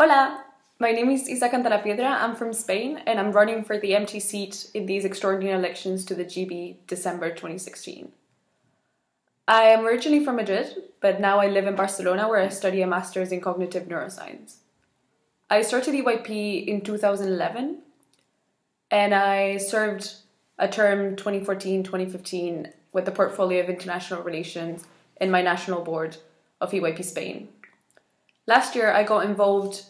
Hola, my name is Isa Cantalapiedra. I'm from Spain and I'm running for the empty seat in these extraordinary elections to the GB December 2016. I am originally from Madrid, but now I live in Barcelona where I study a master's in cognitive neuroscience. I started EYP in 2011 and I served a term 2014 2015 with the portfolio of international relations in my national board of EYP Spain. Last year, I got involved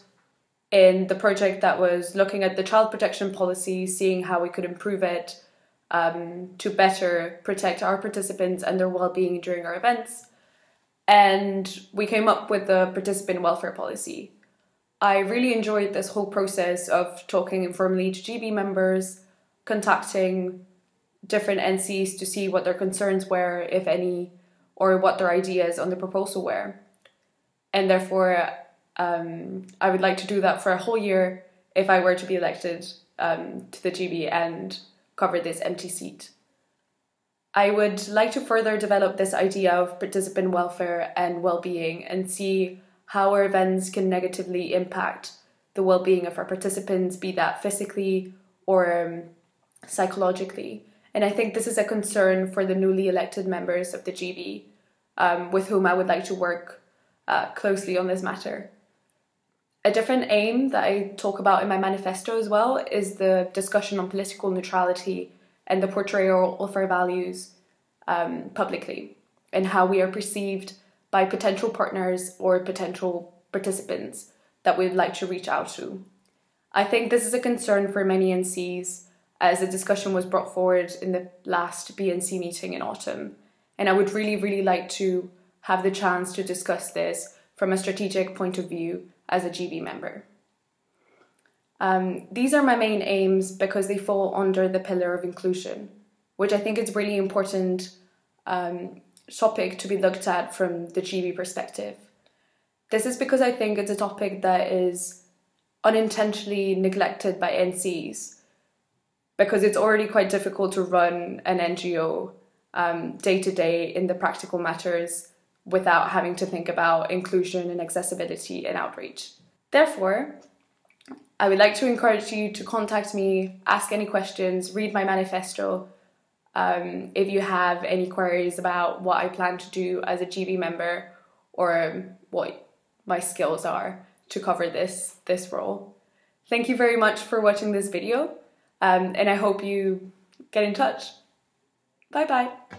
in the project that was looking at the child protection policy, seeing how we could improve it um, to better protect our participants and their well being during our events. And we came up with the participant welfare policy. I really enjoyed this whole process of talking informally to GB members, contacting different NCs to see what their concerns were, if any, or what their ideas on the proposal were and therefore um, I would like to do that for a whole year if I were to be elected um, to the GB and cover this empty seat. I would like to further develop this idea of participant welfare and well-being and see how our events can negatively impact the well-being of our participants, be that physically or um, psychologically. And I think this is a concern for the newly elected members of the GB, um, with whom I would like to work uh, closely on this matter. A different aim that I talk about in my manifesto as well is the discussion on political neutrality and the portrayal of our values um, publicly and how we are perceived by potential partners or potential participants that we'd like to reach out to. I think this is a concern for many NCs as the discussion was brought forward in the last BNC meeting in autumn. And I would really, really like to have the chance to discuss this from a strategic point of view as a GB member. Um, these are my main aims because they fall under the pillar of inclusion, which I think is really important um, topic to be looked at from the GB perspective. This is because I think it's a topic that is unintentionally neglected by NCs because it's already quite difficult to run an NGO um, day to day in the practical matters without having to think about inclusion and accessibility and outreach. Therefore, I would like to encourage you to contact me, ask any questions, read my manifesto. Um, if you have any queries about what I plan to do as a GB member or what my skills are to cover this this role. Thank you very much for watching this video, um, and I hope you get in touch. Bye bye.